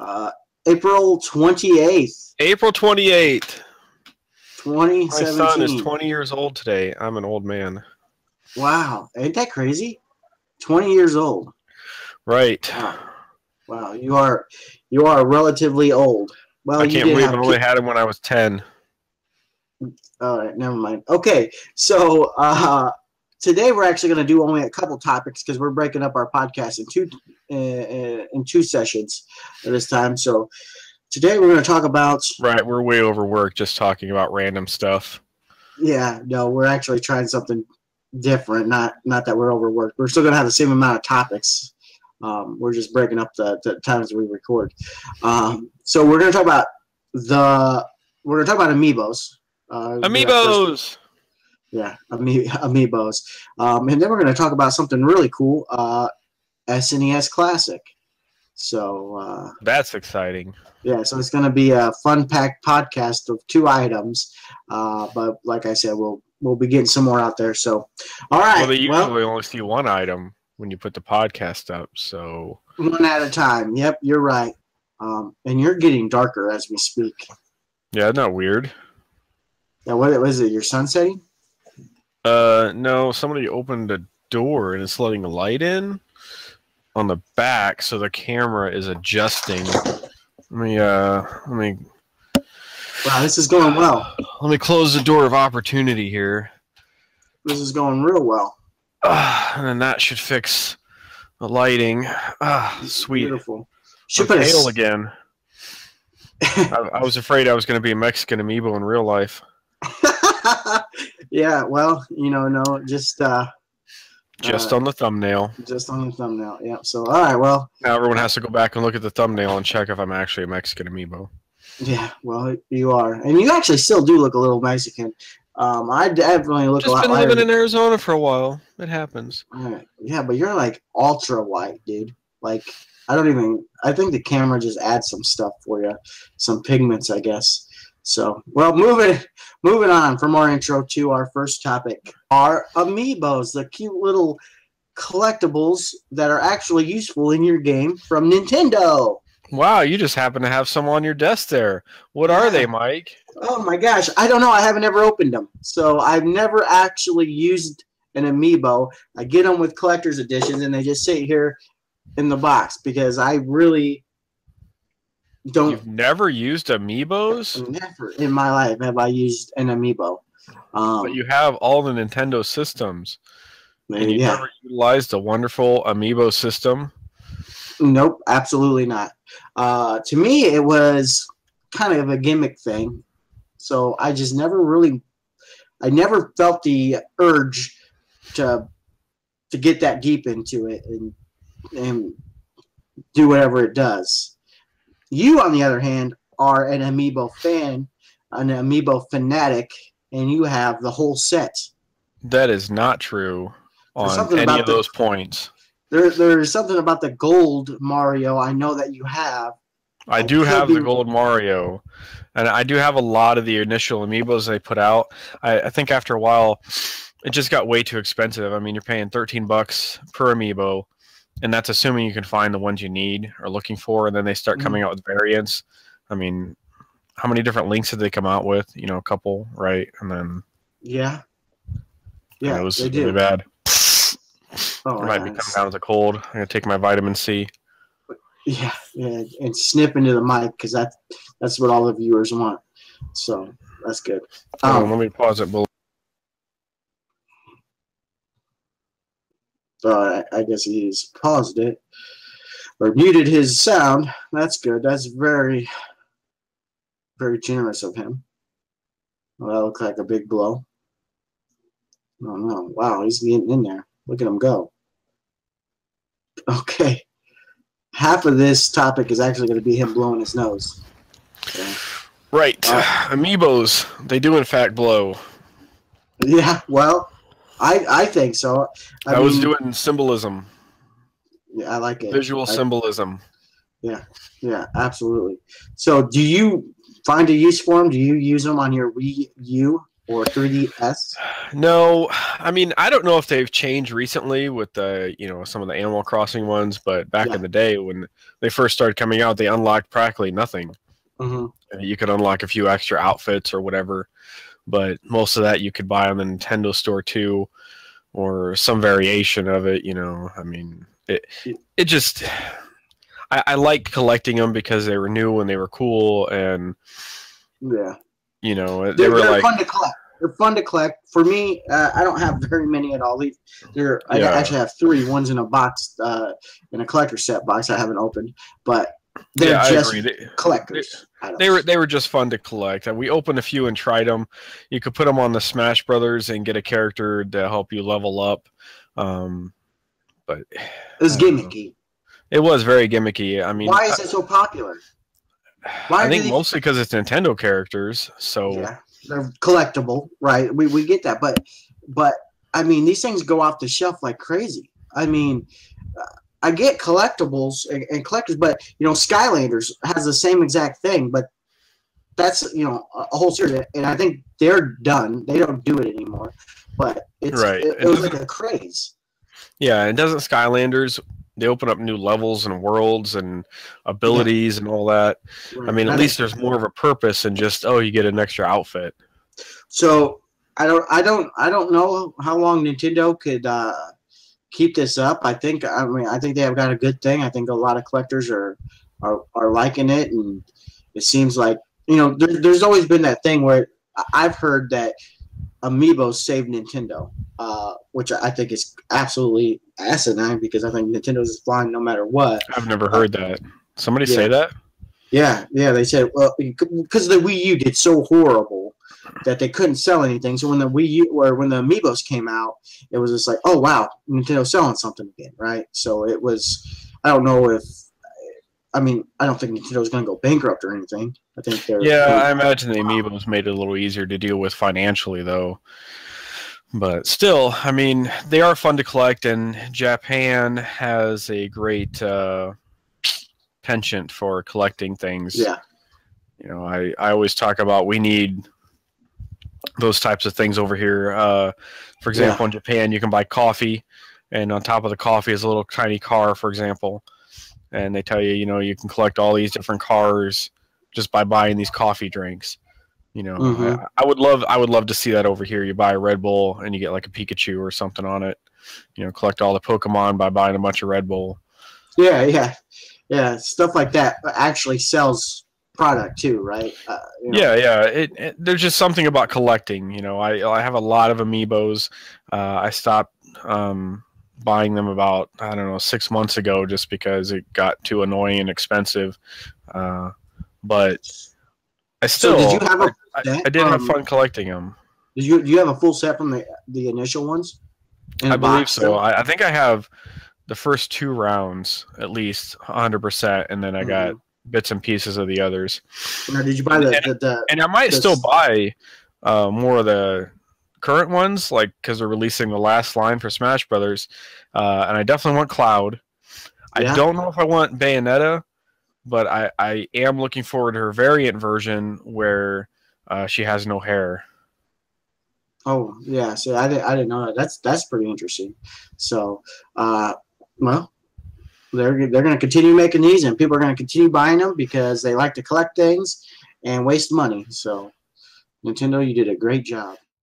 Uh, April 28th, April 28th. My son is 20 years old today. I'm an old man. Wow, ain't that crazy? 20 years old. Right. Wow. Wow, you are you are relatively old. Well, I can't believe I only had him when I was 10. All right, never mind. Okay, so uh, today we're actually going to do only a couple topics because we're breaking up our podcast in two uh, uh, in two sessions at this time. So today we're going to talk about Right. We're way overworked just talking about random stuff. yeah, no, we're actually trying something different. Not not that we're overworked. We're still going to have the same amount of topics. Um, we're just breaking up the, the times we record. Um, so we're going to talk about the we're going to talk about amiibos. Uh, Amiibos! Yeah, ami- amiibos. Um, and then we're going to talk about something really cool, uh, SNES Classic. So, uh, That's exciting. yeah, so it's going to be a fun packed podcast of two items. Uh, but like I said, we'll we'll be getting some more out there. So, all right, Well, they usually well, only see one item when you put the podcast up. So, one at a time. Yep, you're right. Um, and you're getting darker as we speak. yeah, not weird. Yeah, what was it? Your sun setting? Uh, no, somebody opened a door and it's letting light in on the back, so the camera is adjusting. Let me, uh, let me, Wow, this is going well. let me close the door of opportunity here. This is going real well. Ah, and then that should fix the lighting. Ah, sweet. Beautiful. Should put a again. I, I was afraid I was going to be a Mexican amiibo in real life. yeah, well, you know, no, just uh, Just Uh, on the thumbnail. just on the thumbnail. Yeah. So, all right. Well, Now everyone has to go back and look at the thumbnail and check if I'm actually a Mexican amiibo. yeah. Well, you are, and you actually still do look a little Mexican. Um, I definitely look a lot. Just lot been lighter. living in Arizona for a while. It happens. Alright, Yeah, but you're like ultra white, dude. Like, I don't even. I think the camera just adds some stuff for you, some pigments, I guess. So, well, moving moving on from our intro to our first topic, are amiibos, the cute little collectibles that are actually useful in your game from Nintendo. Wow, you just happen to have some on your desk there. What are they, Mike? Oh my gosh, I don't know. I haven't ever opened them, so I've never actually used an amiibo. I get them with collector's editions, and they just sit here in the box because I really don't. You've never used amiibos, Never in my life have I used an amiibo. Um, but you have all the Nintendo systems, and you yeah, never utilized a wonderful amiibo system. nope, absolutely not. Uh, to me, it was kind of a gimmick thing, so I just never really, I never felt the urge to to get that deep into it and and do whatever it does. You, on the other hand, are an amiibo fan, an amiibo fanatic, and you have the whole set. That is not true on something any about of the- those points. There, there's something about the gold Mario I know that you have. I do have the gold Mario, and I do have a lot of the initial amiibos they put out. I, I think after a while, it just got way too expensive. I mean, you're paying 13 bucks per amiibo, and that's assuming you can find the ones you need or looking for, and then they start Mhm. coming out with variants. I mean, how many different links did they come out with? You know, a couple, right? And then Yeah. yeah, Yeah, it was really bad. Oh, I might be coming down with a cold. I'm gonna take my vitamin C. Yeah, yeah, and snip into the mic because that that's what all the viewers want. So that's good. On, Um, let me pause it. below. Uh, I guess he's paused it or muted his sound. That's good. That's very, very generous of him. Well, that looked like a big blow. Oh no! Wow, he's getting in there. Look at him go. Okay, half of this topic is actually going to be him blowing his nose. So, Right, Uh, amiibos. They do in fact blow. yeah, well, I I think so. I, I, was doing symbolism, Yeah, I like it. visual I- symbolism. Yeah, yeah, absolutely. So, do you find a use for them? Do you use them on your Wii U or 3DS? No, I mean I don't know if they've changed recently with the you know some of the Animal Crossing ones, but back Yeah. in the day when they first started coming out, they unlocked practically nothing. hmm Uh, You could unlock a few extra outfits or whatever, but most of that you could buy on the Nintendo Store too, or some variation of it. You know, I mean, it it just I, I like collecting them because they were new and they were cool, and Yeah. you know they They're, were they're like fun to collect. They're fun to collect. For me, uh, I don't have very many at all. They're, I Yeah. actually have three. One's in a box, uh, in a collector set box I haven't opened, but they're yeah, I just agree. They- collectors. items. they were they were just fun to collect. And we opened a few and tried them. You could put them on the Smash Brothers and get a character to help you level up. Um, but It was I don't know. gimmicky. it was very gimmicky. I mean, Why is it so popular? Why I think they- mostly because it's Nintendo characters. So Yeah, they're collectible, right? We we get that, but but I mean, these things go off the shelf like crazy. I mean, uh, I get collectibles and, and collectors, but you know, Skylanders has the same exact thing, but that's you know a, a whole series, and I think they're done. They don't do it anymore, but it's Right. it, it was like a craze. yeah, and doesn't Skylanders they open up new levels and worlds and abilities and all that. I mean, at least there's more of a purpose than just oh, you get an extra outfit. So I don't, I don't, I don't know how long Nintendo could uh, keep this up. I think, I mean, I think they have got a good thing. I think a lot of collectors are are, are liking it, and it seems like you know, there, there's always been that thing where I've heard that Amiibo saved Nintendo, uh, which I think is absolutely asinine because I think Nintendo's is flying no matter what. I've never heard that. Somebody Yeah. say that? Yeah, yeah, they said well because the Wii U did so horrible that they couldn't sell anything. So when the Wii U or when the Amiibos came out, it was just like, oh wow, Nintendo's selling something again, right? So it was. I don't know if. I mean, I don't think Nintendo's going to go bankrupt or anything. I think they're. Yeah, I imagine the amiibos made it a little easier to deal with financially, though. But still, I mean, they are fun to collect, and Japan has a great uh, penchant for collecting things. Yeah, You know, I, I always talk about we need those types of things over here. Uh, for example, in Japan, you can buy coffee, and on top of the coffee is a little tiny car, for example. And they tell you, you know, you can collect all these different cars just by buying these coffee drinks. You know, Mhm. I, I would love, I would love to see that over here. You buy a Red Bull and you get like a Pikachu or something on it. You know, collect all the Pokemon by buying a bunch of Red Bull. yeah, yeah, yeah. Stuff like that actually sells product too, right? Uh, you know. Yeah, yeah. It, it, there's just something about collecting. You know, I I have a lot of amiibos. Uh, I stopped um, buying them about I don't know six months ago just because it got too annoying and expensive. Uh, but I So still did you have a I, did have fun collecting them. Did you do you have a full set from the the initial ones? In I believe so. I, I think I have the first two rounds at least 100, percent and then I got bits and pieces of the others. Or did you buy the, And- the, the and I might This- still buy uh, more of the current ones, like because they're releasing the last line for Smash Brothers, uh, and I definitely want Cloud. Yeah. I don't know if I want Bayonetta, but I, I am looking forward to her variant version where uh, she has no hair. Oh yeah, see, I didn't I didn't know that. That's that's pretty interesting. So, uh, well, they're they're going to continue making these, and people are going to continue buying them because they like to collect things and waste money. So, Nintendo, you did a great job.